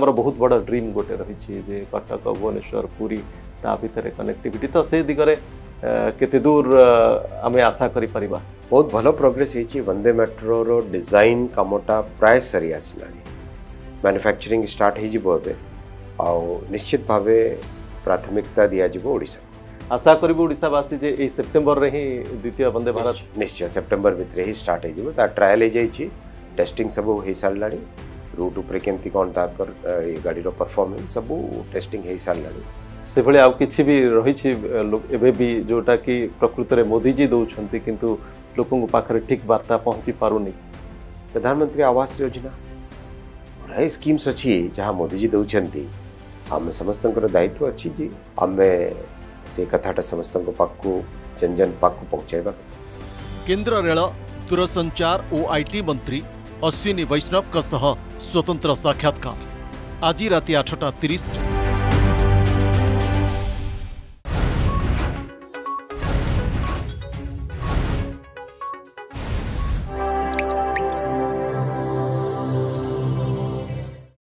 आमर बहुत बड़ा ड्रीम गोटे रही कटक भुवनेश्वर पूरी ताभर कनेक्टिविटी तो से दिगरे केते दूर आम आशा कर बहुत भल प्रोग्रेस वंदे मेट्रो रो डिजाइन कमटा प्राय सरी आसला मानुफैक्चरिंग स्टार्ट निश्चित भाव प्राथमिकता ओडा आशा करसावासी जी सेप्टेम्बर में ही द्वितीय वंदे भारत निश्चय सेप्टेम्बर भितर ही स्टार्ट ट्राएल हो जाएगी टेस्टिंग सब हो सारा रूट उपरे केमती कौन तार कर ये गाड़ी रो परफॉर्मेंस सब टेस्टिंग है सारे लड़े से भले आउ किछि भी रही छि एबे भी जोटा कि प्रकृत रे मोदी जी दउछंती किंतु लोकों को पाखरे ठीक वार्ता पहुंची नहीं प्रधानमंत्री आवास योजना रहे स्कीम्स अच्छी जहाँ मोदी जी दउछंती आम समस्त दायित्व अच्छी जी आम से कथाटा समस्त पाक जन जन पाक पहुंचाइबा केंद्र रेल दूरसंचार और आईटी मंत्री ଅଶ୍ୱିନୀ ବୈଷ୍ଣବଙ୍କ ସହ ସ୍ୱତନ୍ତ୍ର ସାକ୍ଷାତକାର ଆଜି ରାତି ଆଠଟା ତିରିଶରେ